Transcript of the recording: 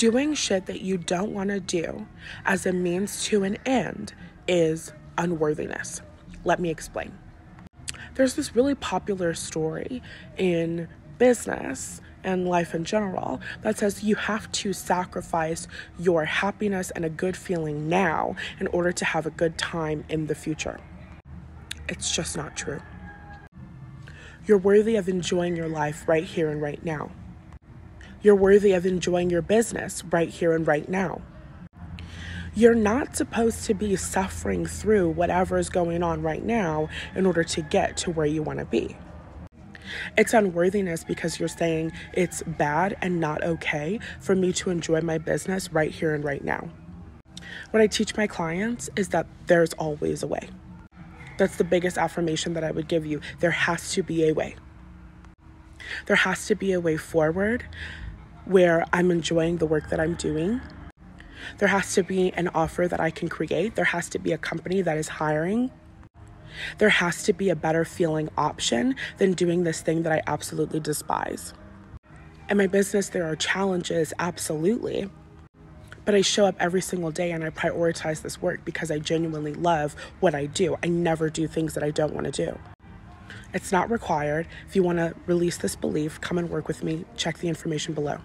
Doing shit that you don't want to do as a means to an end is unworthiness. Let me explain. There's this really popular story in business and life in general that says you have to sacrifice your happiness and a good feeling now in order to have a good time in the future. It's just not true. You're worthy of enjoying your life right here and right now. You're worthy of enjoying your business right here and right now. You're not supposed to be suffering through whatever is going on right now in order to get to where you want to be. It's unworthiness because you're saying it's bad and not okay for me to enjoy my business right here and right now. What I teach my clients is that there's always a way. That's the biggest affirmation that I would give you. There has to be a way. There has to be a way forward where I'm enjoying the work that I'm doing. There has to be an offer that I can create. There has to be a company that is hiring. There has to be a better feeling option than doing this thing that I absolutely despise. In my business, there are challenges, absolutely. But I show up every single day and I prioritize this work because I genuinely love what I do. I never do things that I don't want to do. It's not required. If you want to release this belief, come and work with me. Check the information below.